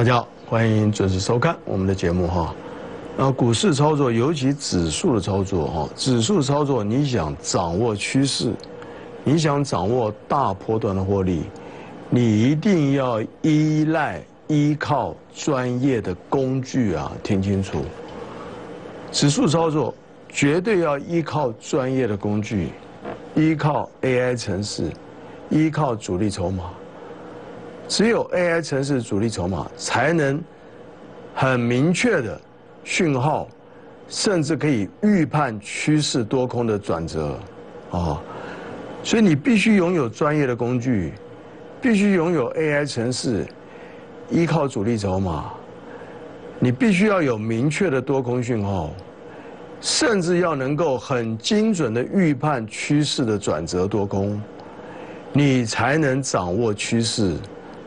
大家好，欢迎准时收看我们的节目哈。呃，股市操作，尤其指数的操作哈，指数操作，你想掌握趋势，你想掌握大波段的获利，你一定要依赖依靠专业的工具啊！听清楚，指数操作绝对要依靠专业的工具，依靠 AI 程式，依靠主力筹码。只有 AI 城市主力筹码才能很明确的讯号，甚至可以预判趋势多空的转折，啊，所以你必须拥有专业的工具，必须拥有 AI 城市，依靠主力筹码，你必须要有明确的多空讯号，甚至要能够很精准的预判趋势的转折多空，你才能掌握趋势。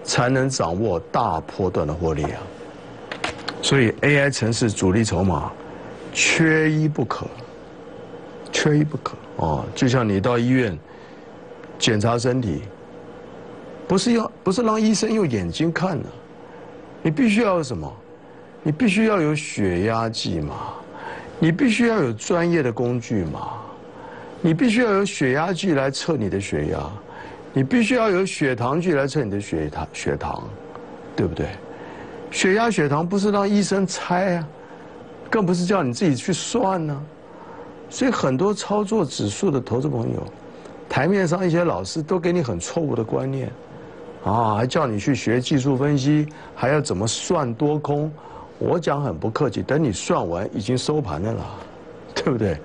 才能掌握大波段的获利啊！所以 AI 城市主力筹码缺一不可，缺一不可哦。就像你到医院检查身体，不是要不是让医生用眼睛看的，你必须要有什么？你必须要有血压计嘛，你必须要有专业的工具嘛，你必须要有血压计来测你的血压。你必须要有血糖计来测你的血糖，血糖，对不对？血压、血糖不是让医生猜啊，更不是叫你自己去算呢。所以很多操作指数的投资朋友，台面上一些老师都给你很错误的观念，啊，还叫你去学技术分析，还要怎么算多空。我讲很不客气，等你算完已经收盘了啦，对不对？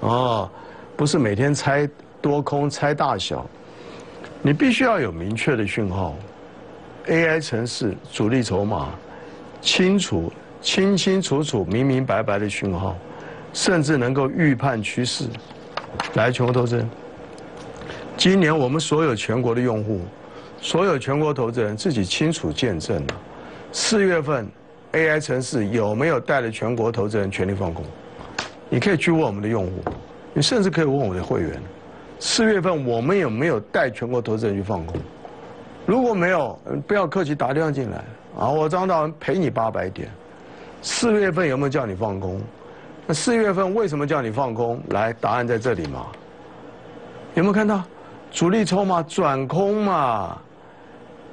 啊，不是每天猜多空、猜大小。你必须要有明确的讯号，AI 城市主力筹码清楚、清清楚楚、明明白白的讯号，甚至能够预判趋势。来，全国投资人，今年我们所有全国的用户，所有全国投资人自己清楚见证了，四月份 AI 城市有没有带着全国投资人全力放空？你可以去问我们的用户，你甚至可以问我们的会员。四月份我们有没有带全国投资人去放空？如果没有，不要客气，打电话进来啊！我张大文赔你八百点。四月份有没有叫你放空？那四月份为什么叫你放空？来，答案在这里嘛？有没有看到主力筹码转空嘛？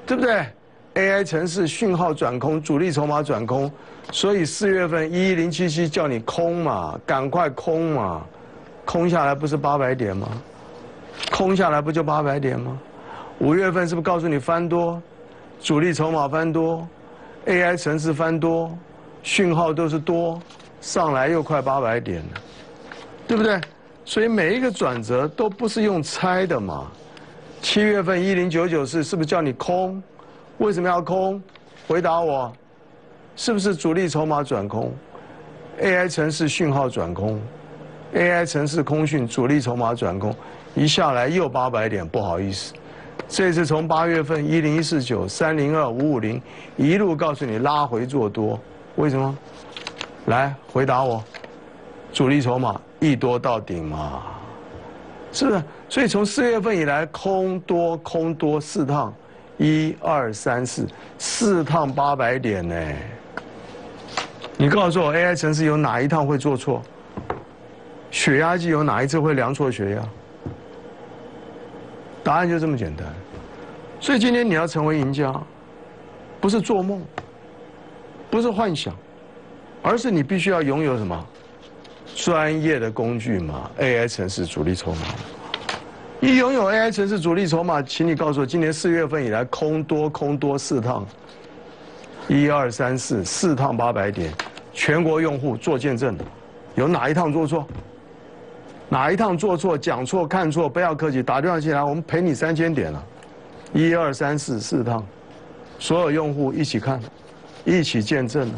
对不对？AI 城市讯号转空，主力筹码转空，所以四月份一一零七七叫你空嘛，赶快空嘛，空下来不是八百点吗？空下来不就八百点吗？五月份是不是告诉你翻多，主力筹码翻多，AI 城市翻多，讯号都是多，上来又快八百点了，对不对？所以每一个转折都不是用猜的嘛。七月份一零九九四是不是叫你空？为什么要空？回答我，是不是主力筹码转空？AI 城市讯号转空，AI 城市空讯，主力筹码转空。一下来又八百点，不好意思，这次从八月份一零一四九三零二五五零一路告诉你拉回做多，为什么？来回答我，主力筹码一多到顶嘛，是不是？所以从四月份以来空多空多四趟，一二三四四趟八百点呢。你告诉我 AI 城市有哪一趟会做错？血压计有哪一次会量错血压？答案就这么简单，所以今天你要成为赢家，不是做梦，不是幻想，而是你必须要拥有什么专业的工具嘛？AI 城市主力筹码，一拥有 AI 城市主力筹码，请你告诉我，今年四月份以来空多空多四趟，一二三四四趟八百点，全国用户做见证，有哪一趟做错？哪一趟做错、讲错、看错，不要客气，打电话进来，我们赔你三千点了。一二三四四趟，所有用户一起看，一起见证了。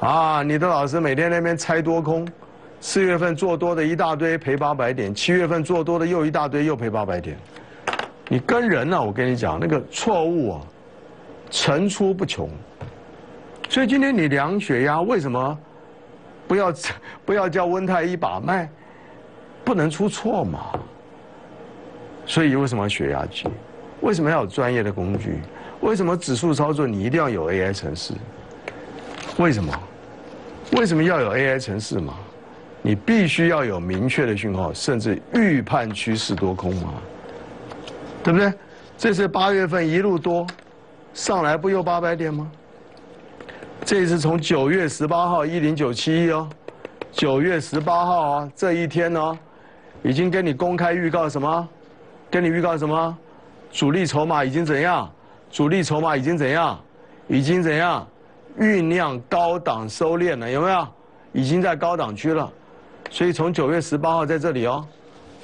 啊，你的老师每天那边猜多空，四月份做多的一大堆赔八百点，七月份做多的又一大堆又赔八百点。你跟人呢，我跟你讲，那个错误啊，层出不穷。所以今天你量血压，为什么不要不要叫温太医把脉？不能出错嘛，所以为什么要血压计？为什么要有专业的工具？为什么指数操作你一定要有 AI 程式？为什么？为什么要有 AI 程式嘛？你必须要有明确的讯号，甚至预判趋势多空嘛？对不对？这是八月份一路多上来，不又八百点吗？这是从九月十八号一零九七一哦，九月十八号啊，这一天呢，已经跟你公开预告什么？跟你预告什么？主力筹码已经怎样？主力筹码已经怎样？已经怎样？酝酿高档收敛了，有没有？已经在高档区了。所以从九月十八号在这里哦，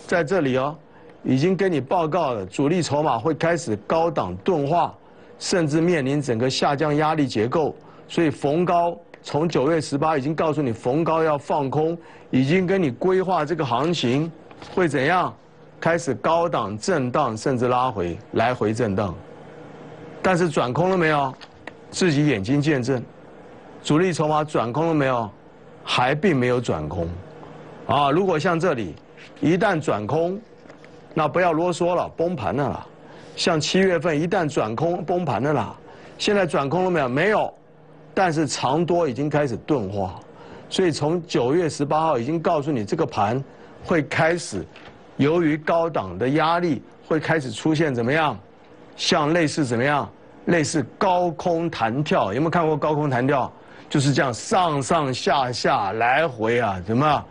在这里哦，已经跟你报告了，主力筹码会开始高档钝化，甚至面临整个下降压力结构。所以逢高从九月十八已经告诉你逢高要放空，已经跟你规划这个行情会怎样，开始高档震荡甚至拉回来回震荡，但是转空了没有？自己眼睛见证，主力筹码转空了没有？还并没有转空，啊，如果像这里一旦转空，那不要啰嗦了，崩盘了啦。像七月份一旦转空崩盘了啦，现在转空了没有？没有。但是长多已经开始钝化，所以从九月十八号已经告诉你，这个盘会开始，由于高档的压力会开始出现怎么样？像类似怎么样？类似高空弹跳，有没有看过高空弹跳？就是这样上上下下来回啊，怎么？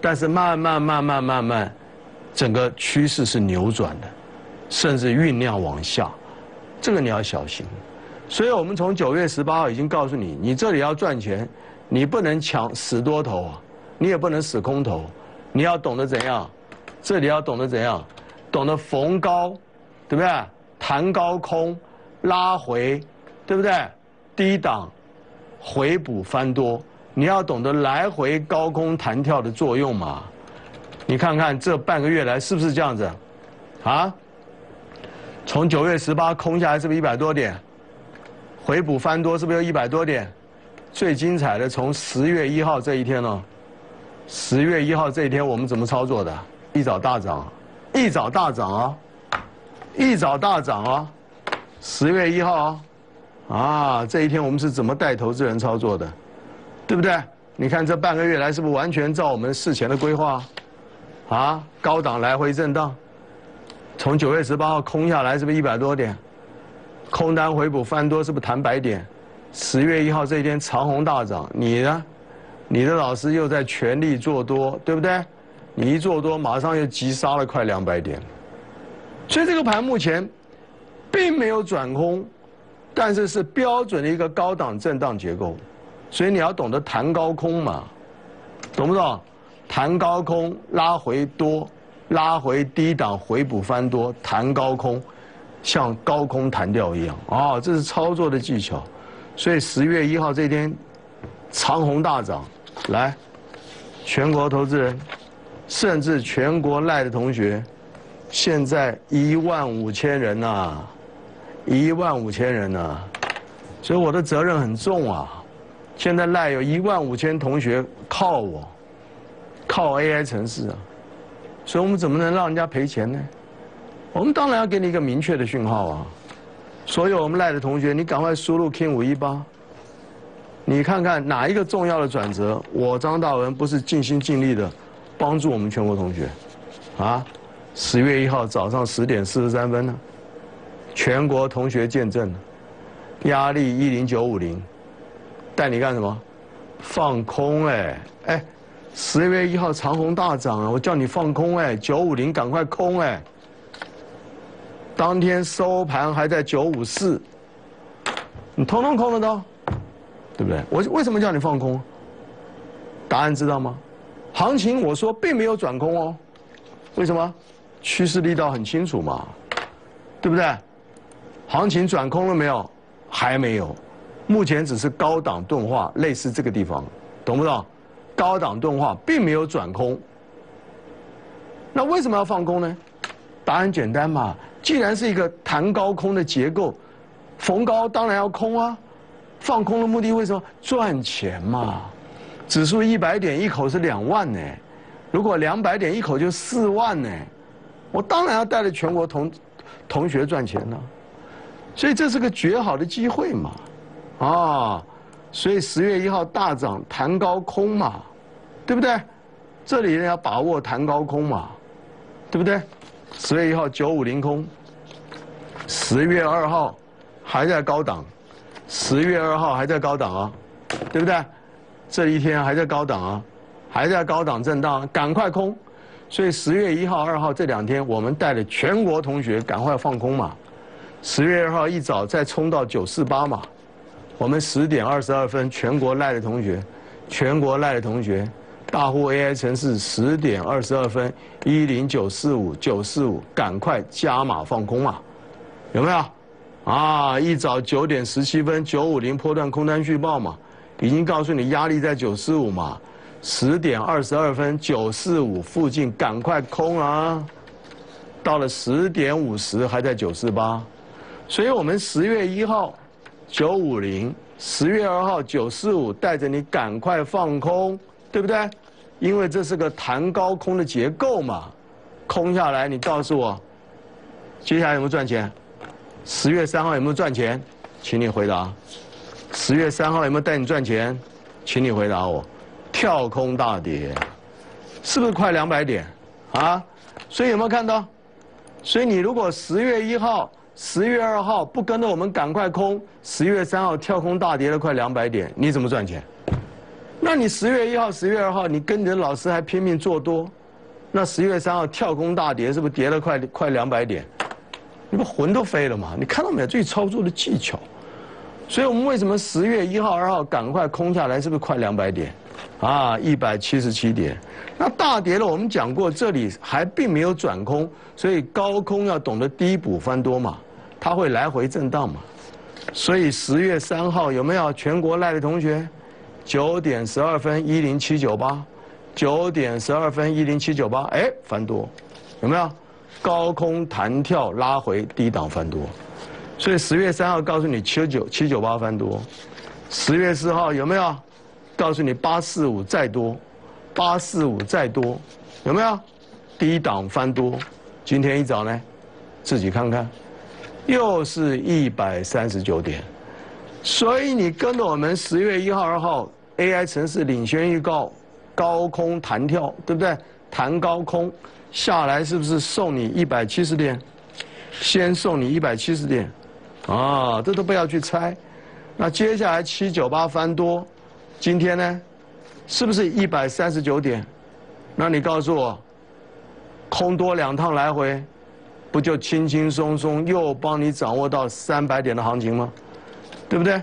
但是慢慢慢慢慢慢，整个趋势是扭转的，甚至酝酿往下，这个你要小心。所以我们从九月十八号已经告诉你，你这里要赚钱，你不能抢死多头啊，你也不能死空头，你要懂得怎样，这里要懂得怎样，懂得逢高，对不对？弹高空，拉回，对不对？低档回补翻多，你要懂得来回高空弹跳的作用嘛？你看看这半个月来是不是这样子？啊？从九月十八空下来是不是一百多点？回补翻多是不是有一百多点？最精彩的从十月一号这一天呢？十月一号这一天我们怎么操作的？一早大涨，一早大涨啊！一早大涨啊！十月一号啊！啊，这一天我们是怎么带投资人操作的？对不对？你看这半个月来是不是完全照我们事前的规划？啊，高档来回震荡，从九月十八号空下来是不是一百多点？空单回补翻多是不是弹百点？十月一号这一天长虹大涨，你呢？你的老师又在全力做多，对不对？你一做多，马上又急杀了快两百点。所以这个盘目前并没有转空，但是是标准的一个高档震荡结构。所以你要懂得弹高空嘛，懂不懂？弹高空拉回多，拉回低档回补翻多，弹高空。像高空弹跳一样啊，这是操作的技巧。所以十月一号这天，长虹大涨，来，全国投资人，甚至全国赖的同学，现在一万五千人呐，一万五千人呐，所以我的责任很重啊。现在赖有一万五千同学靠我，靠 AI 城市啊，所以我们怎么能让人家赔钱呢？我们当然要给你一个明确的讯号啊！所有我们赖的同学，你赶快输入 King 五一八，你看看哪一个重要的转折？我张大文不是尽心尽力的帮助我们全国同学啊！十月一号早上十点四十三分呢，全国同学见证，压力一零九五零，带你干什么？放空哎哎！十月一号长虹大涨啊，我叫你放空哎，九五零赶快空哎！当天收盘还在九五四，你通通空了都，对不对？我为什么叫你放空？答案知道吗？行情我说并没有转空哦，为什么？趋势力道很清楚嘛，对不对？行情转空了没有？还没有，目前只是高档钝化，类似这个地方，懂不懂？高档钝化并没有转空，那为什么要放空呢？答案简单嘛。既然是一个弹高空的结构，逢高当然要空啊，放空的目的为什么？赚钱嘛。指数一百点一口是两万呢，如果两百点一口就四万呢，我当然要带着全国同同学赚钱呢。所以这是个绝好的机会嘛，啊，所以十月一号大涨弹高空嘛，对不对？这里要把握弹高空嘛，对不对？十月一号九五零空，十月二号还在高档，十月二号还在高档啊，对不对？这一天还在高档啊，还在高档震荡，赶快空。所以十月一号、二号这两天，我们带着全国同学赶快放空嘛。十月二号一早再冲到九四八嘛，我们十点二十二分，全国赖的同学，全国赖的同学，大户 AI 城市十点二十二分一零九四五九四五，赶快加码放空嘛，有没有？啊，一早九点十七分九五零破断空单续报嘛，已经告诉你压力在九四五嘛。十点二十二分，九四五附近赶快空啊！到了十点五十还在九四八，所以我们十月一号九五零，十月二号九四五，带着你赶快放空，对不对？因为这是个弹高空的结构嘛，空下来，你告诉我，接下来有没有赚钱？十月三号有没有赚钱？请你回答。十月三号有没有带你赚钱？请你回答我。跳空大跌，是不是快两百点啊？所以有没有看到？所以你如果十月一号、十月二号不跟着我们赶快空，十月三号跳空大跌了快两百点，你怎么赚钱？那你十月一号、十月二号你跟你的老师还拼命做多，那十月三号跳空大跌是不是跌了快快两百点？你不魂都飞了吗？你看到没有？最操作的技巧。所以我们为什么十月一号、二号赶快空下来，是不是快两百点？啊，一百七十七点，那大跌了。我们讲过，这里还并没有转空，所以高空要懂得低补翻多嘛，它会来回震荡嘛。所以十月三号有没有全国赖的同学？九点十二分一零七九八，九点十二分一零七九八，哎，翻多，有没有？高空弹跳拉回低档翻多，所以十月三号告诉你七九七九八翻多，十月四号有没有？告诉你八四五再多，八四五再多，有没有？低档翻多，今天一早呢，自己看看，又是一百三十九点，所以你跟着我们十月一号、二号 AI 城市领先预告，高空弹跳，对不对？弹高空下来是不是送你一百七十点？先送你一百七十点，啊，这都不要去猜。那接下来七九八翻多。今天呢，是不是一百三十九点？那你告诉我，空多两趟来回，不就轻轻松松又帮你掌握到三百点的行情吗？对不对？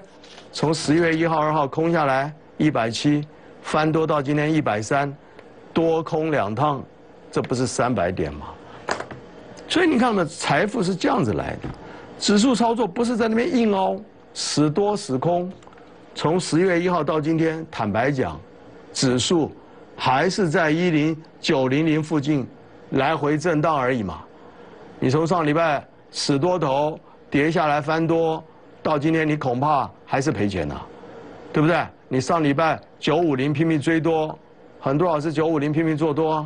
从十月一号、二号空下来一百七，翻多到今天一百三，多空两趟，这不是三百点吗？所以你看嘛，财富是这样子来的，指数操作不是在那边硬凹，死多死空。从十月一号到今天，坦白讲，指数还是在一零九零零附近来回震荡而已嘛。你从上礼拜死多头跌下来翻多，到今天你恐怕还是赔钱呐，对不对？你上礼拜九五零拼命追多，很多老师九五零拼命做多，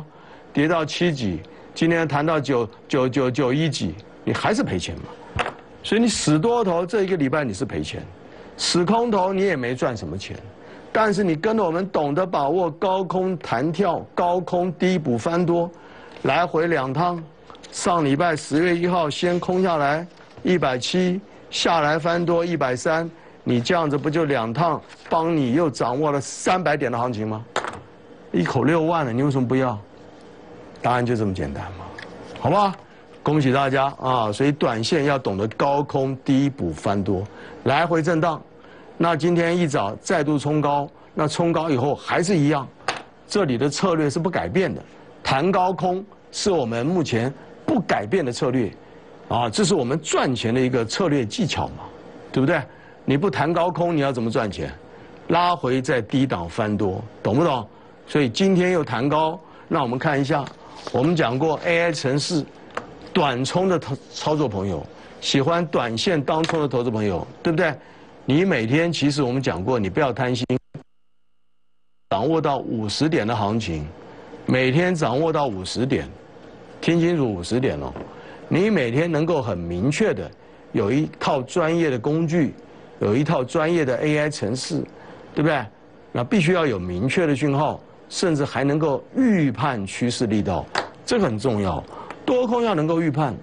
跌到七几，今天谈到九九九九一几，你还是赔钱嘛。所以你死多头这一个礼拜你是赔钱。死空头你也没赚什么钱，但是你跟着我们懂得把握高空弹跳、高空低补翻多，来回两趟。上礼拜十月一号先空下来一百七，下来翻多一百三，你这样子不就两趟帮你又掌握了三百点的行情吗？一口六万了，你为什么不要？答案就这么简单嘛，好不好？恭喜大家啊！所以短线要懂得高空低补翻多。来回震荡，那今天一早再度冲高，那冲高以后还是一样，这里的策略是不改变的，弹高空是我们目前不改变的策略，啊，这是我们赚钱的一个策略技巧嘛，对不对？你不弹高空，你要怎么赚钱？拉回在低档翻多，懂不懂？所以今天又弹高，那我们看一下，我们讲过 AI 城市短冲的操操作朋友。喜欢短线当冲的投资朋友，对不对？你每天其实我们讲过，你不要贪心，掌握到五十点的行情，每天掌握到五十点，听清楚五十点哦。你每天能够很明确的有一套专业的工具，有一套专业的 AI 城市，对不对？那必须要有明确的讯号，甚至还能够预判趋势力道，这个很重要。多空要能够预判，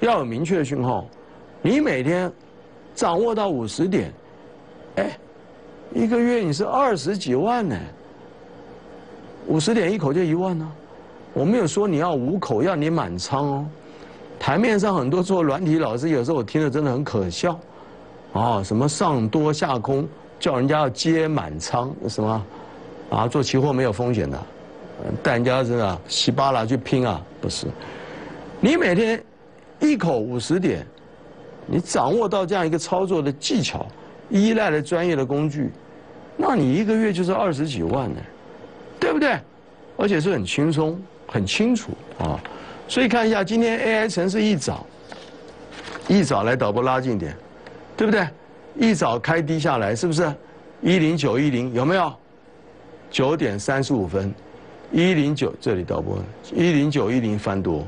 要有明确的讯号。你每天掌握到五十点，哎，一个月你是二十几万呢。五十点一口就一万呢，我没有说你要五口，要你满仓哦。台面上很多做软体老师，有时候我听了真的很可笑，啊，什么上多下空，叫人家要接满仓，什么，啊，做期货没有风险的，带人家真的稀巴拉去拼啊，不是，你每天一口五十点，你掌握到这样一个操作的技巧，依赖了专业的工具，那你一个月就是二十几万呢，对不对？而且是很轻松、很清楚啊。所以看一下，今天 AI 城市一早，一早来导播拉近点，对不对？一早开低下来，是不是？一零九一零有没有？九点三十五分，一零九这里导播，一零九一零翻多，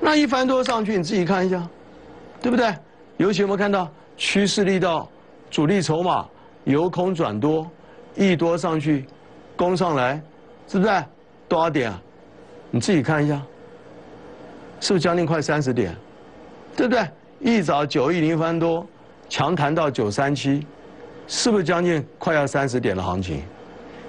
那一翻多上去，你自己看一下，对不对？尤其有没有看到趋势力道、主力筹码由空转多，一多上去，攻上来，是不是？多少点啊？你自己看一下。是不是将近快三十点，对不对？一早九一零翻多，强弹到九三七，是不是将近快要三十点的行情？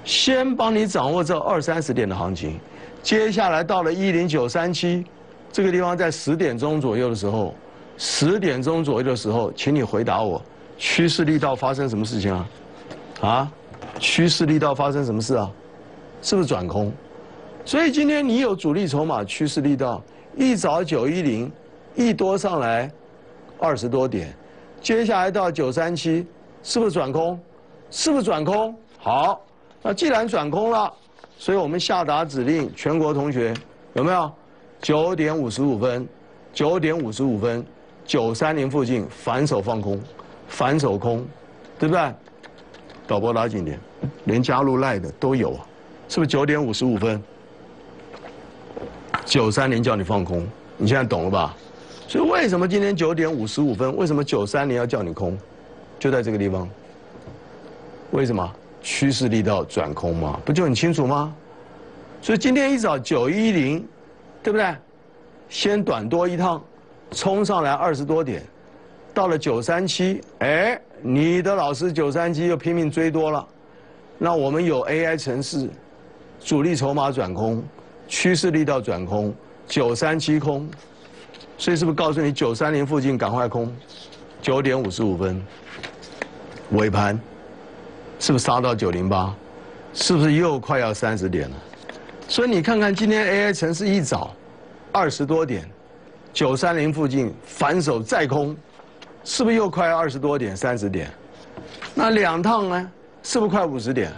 先帮你掌握这二三十点的行情，接下来到了一零九三七，这个地方在十点钟左右的时候，十点钟左右的时候，请你回答我，趋势力道发生什么事情啊？啊，趋势力道发生什么事啊？是不是转空？所以今天你有主力筹码，趋势力道。一早九一零，一多上来二十多点，接下来到九三七，是不是转空？是不是转空？好，那既然转空了，所以我们下达指令，全国同学有没有？九点五十五分，九点五十五分，九三零附近反手放空，反手空，对不对？导播拉紧点，连加入赖的都有啊，是不是九点五十五分？九三零叫你放空，你现在懂了吧？所以为什么今天九点五十五分，为什么九三零要叫你空？就在这个地方。为什么？趋势力道转空嘛，不就很清楚吗？所以今天一早九一零，对不对？先短多一趟，冲上来二十多点，到了九三七，哎，你的老师九三七又拼命追多了，那我们有 AI 城市，主力筹码转空。趋势力道转空，九三七空，所以是不是告诉你九三零附近赶快空？九点五十五分，尾盘是不是杀到九零八？是不是又快要三十点了？所以你看看今天 AI 城市一早二十多点，九三零附近反手再空，是不是又快二十多点三十点？那两趟呢？是不是快五十点？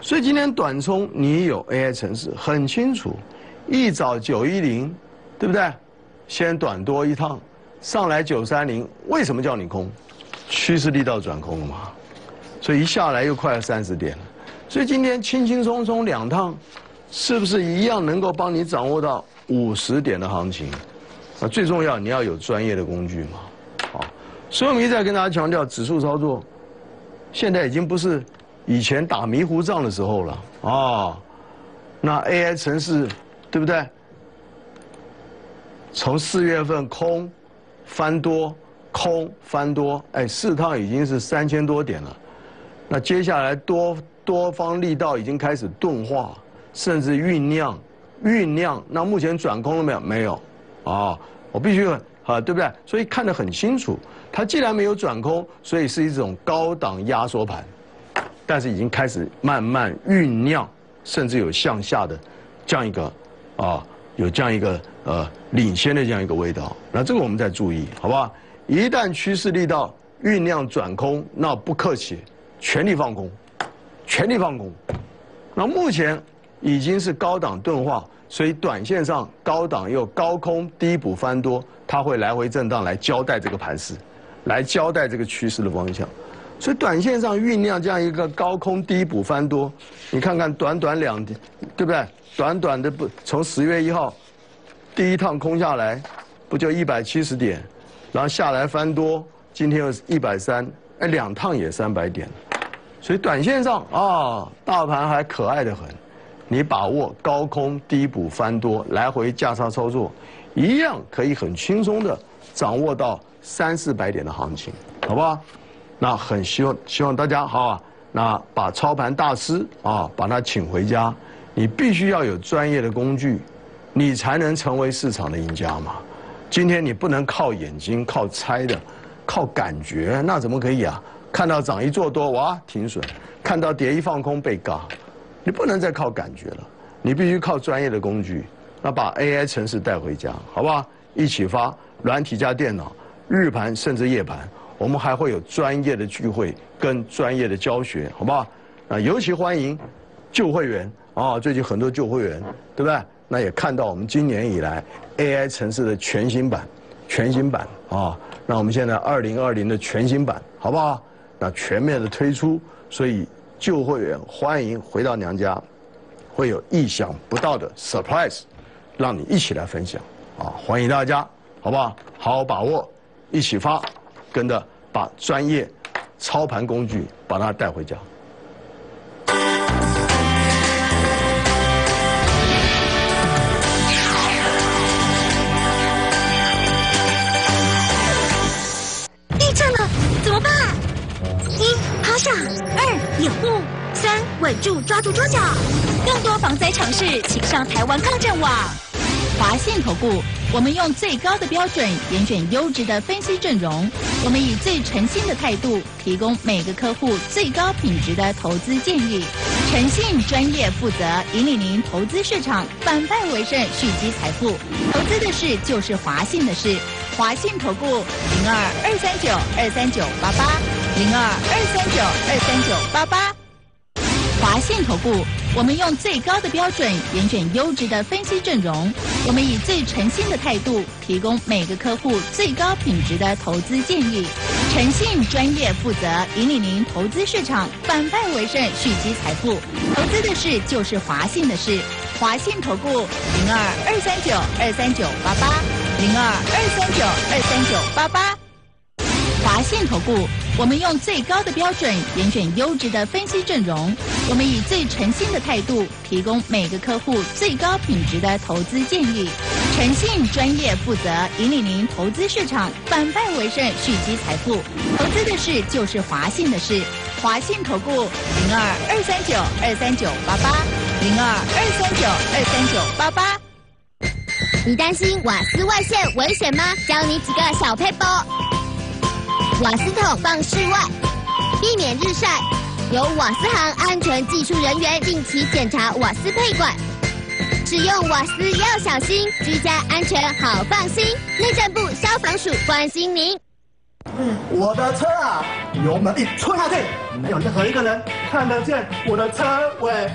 所以今天短冲你有 AI 城市很清楚，一早九一零，对不对？先短多一趟，上来九三零，为什么叫你空？趋势力道转空了嘛？所以一下来又快要三十点了。所以今天轻轻松松两趟，是不是一样能够帮你掌握到五十点的行情？啊，最重要你要有专业的工具嘛。好，所以我们一再跟大家强调，指数操作现在已经不是。以前打迷糊仗的时候了啊，那 AI 城市对不对？从四月份空翻多，空翻多，哎，四趟已经是三千多点了。那接下来多多方力道已经开始钝化，甚至酝酿酝酿。那目前转空了没有？没有啊，我必须问啊，对不对？所以看得很清楚，它既然没有转空，所以是一种高档压缩盘。但是已经开始慢慢酝酿，甚至有向下的这样一个啊，有这样一个呃领先的这样一个味道。那这个我们再注意，好不好？一旦趋势力道酝酿转空，那不客气，全力放空，全力放空。那目前已经是高档钝化，所以短线上高档又高空低补翻多，它会来回震荡来交代这个盘势，来交代这个趋势的方向。所以短线上酝酿这样一个高空低补翻多，你看看短短两，对不对？短短的不从十月一号第一趟空下来，不就一百七十点，然后下来翻多，今天又是一百三，哎，两趟也三百点，所以短线上啊，大盘还可爱的很，你把握高空低补翻多，来回价差操作，一样可以很轻松的掌握到三四百点的行情，好不好？那很希望希望大家好啊，那把操盘大师啊，把他请回家，你必须要有专业的工具，你才能成为市场的赢家嘛。今天你不能靠眼睛、靠猜的、靠感觉，那怎么可以啊？看到涨一做多，哇，停损；看到跌一放空，被嘎。你不能再靠感觉了，你必须靠专业的工具。那把 AI 城市带回家，好不好？一起发软体加电脑，日盘甚至夜盘，我们还会有专业的聚会跟专业的教学，好不好？啊尤其欢迎旧会员啊，最近很多旧会员，对不对？那也看到我们今年以来 AI 城市的全新版，全新版啊，那我们现在二零二零的全新版，好不好？全面的推出，所以旧会员欢迎回到娘家，会有意想不到的 surprise，让你一起来分享啊！欢迎大家，好不好？好好把握，一起发，跟着把专业操盘工具把它带回家。抓住桌角，更多防灾常识，请上台湾抗震网。华信投顾，我们用最高的标准，严选优质的分析阵容。我们以最诚信的态度，提供每个客户最高品质的投资建议。诚信、专业、负责，引领您投资市场反败为胜，蓄积财富。投资的事就是华信的事。华信投顾零二二三九二三九八八零二二三九二三九八八。华信投顾，我们用最高的标准，严选优质的分析阵容。我们以最诚信的态度，提供每个客户最高品质的投资建议。诚信、专业、负责，引领您投资市场反败为胜，蓄积财富。投资的事就是华信的事。华信投顾零二二三九二三九八八零二二三九二三九八八。华信投顾，我们用最高的标准，严选优质的分析阵容。我们以最诚信的态度，提供每个客户最高品质的投资建议。诚信、专业、负责，引领您投资市场反败为胜，蓄积财富。投资的事就是华信的事。华信投顾零二二三九二三九八八零二二三九二三九八八。你担心瓦斯外泄危险吗？教你几个小 paper。瓦斯桶放室外，避免日晒。由瓦斯行安全技术人员定期检查瓦斯配管。使用瓦斯要小心，居家安全好放心。内政部消防署关心您。我的车啊，油门一吹下去，没有任何一个人看得见我的车尾。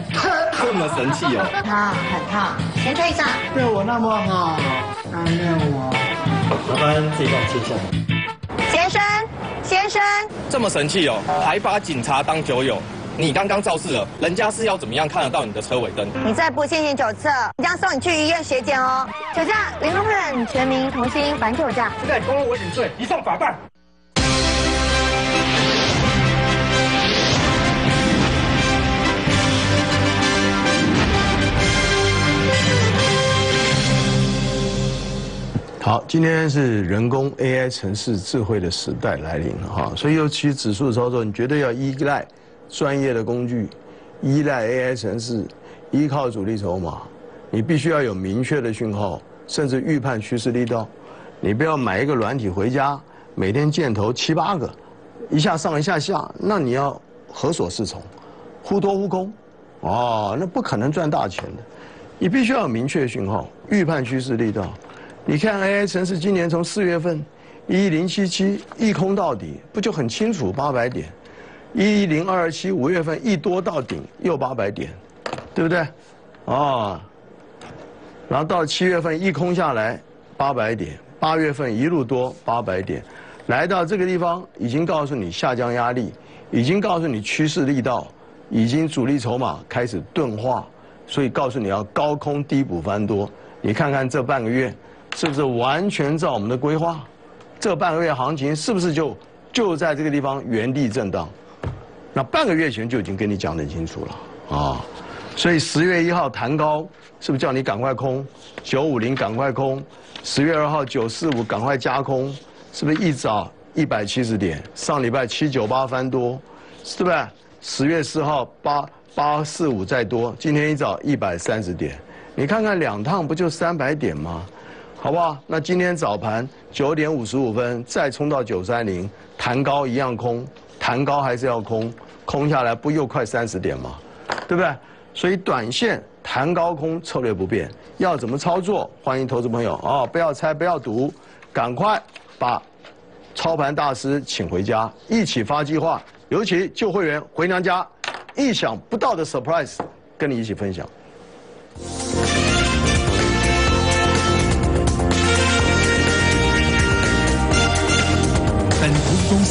这么神气哦！烫，很烫，先退上。对我那么好，暗恋我。麻烦自己帮我切一下。先生，先生，这么神气哦，还把警察当酒友？你刚刚肇事了，人家是要怎么样看得到你的车尾灯？你再不进行酒测，人家送你去医院血检哦。酒驾零容忍，全民同心反酒驾。现在公路危险罪移送法办。好，今天是人工 AI 城市智慧的时代来临了哈，所以尤其指数操作，你绝对要依赖专业的工具，依赖 AI 城市，依靠主力筹码，你必须要有明确的讯号，甚至预判趋势力道。你不要买一个软体回家，每天箭头七八个，一下上一下下，那你要何所适从？忽多忽空，哦，那不可能赚大钱的。你必须要有明确讯号，预判趋势力道。你看 AI 城市今年从四月份一零七七一空到底，不就很清楚八百点？一零二二七五月份一多到顶又八百点，对不对？啊，然后到七月份一空下来八百点，八月份一路多八百点，来到这个地方已经告诉你下降压力，已经告诉你趋势力道，已经主力筹码开始钝化，所以告诉你要高空低补翻多。你看看这半个月。是不是完全照我们的规划？这半个月行情是不是就就在这个地方原地震荡？那半个月前就已经跟你讲得很清楚了啊，所以十月一号弹高，是不是叫你赶快空？九五零赶快空，十月二号九四五赶快加空，是不是一早一百七十点？上礼拜七九八翻多，是不是？十月四号八八四五再多，今天一早一百三十点，你看看两趟不就三百点吗？好不好？那今天早盘九点五十五分再冲到九三零，弹高一样空，弹高还是要空，空下来不又快三十点吗？对不对？所以短线弹高空策略不变，要怎么操作？欢迎投资朋友啊、不要猜，不要赌，赶快把操盘大师请回家，一起发计划，尤其旧会员回娘家，意想不到的 surprise 跟你一起分享。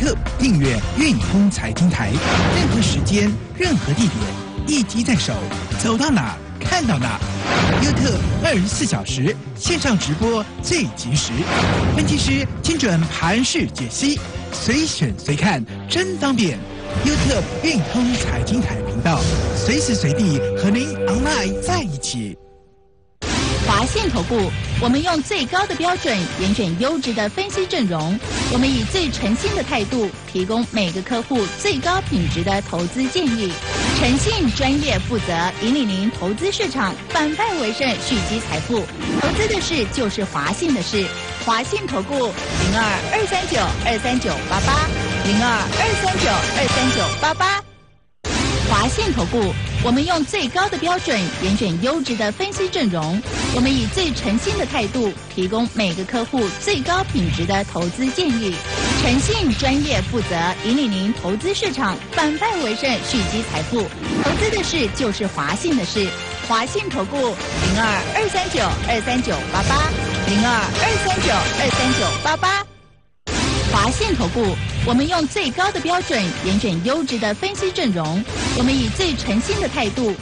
特订阅运通财经台，任何时间、任何地点，一机在手，走到哪看到哪。YouTube 二十四小时线上直播最及时，分析师精准盘势解析，随选随看，真方便。YouTube 运通财经台频道，随时随地和您 online 在一起。华信投顾，我们用最高的标准严选优质的分析阵容，我们以最诚信的态度提供每个客户最高品质的投资建议，诚信、专业、负责，引领您投资市场反败为胜，蓄积财富。投资的事就是华信的事，华信投顾零二二三九二三九八八零二二三九二三九八八。华信投顾，我们用最高的标准严选优质的分析阵容，我们以最诚信的态度提供每个客户最高品质的投资建议，诚信、专业、负责，引领您投资市场反败为胜，蓄积财富。投资的事就是华信的事，华信投顾零二二三九二三九八八零二二三九二三九八八。华信投顾，我们用最高的标准严选优质的分析阵容，我们以最诚信的态度。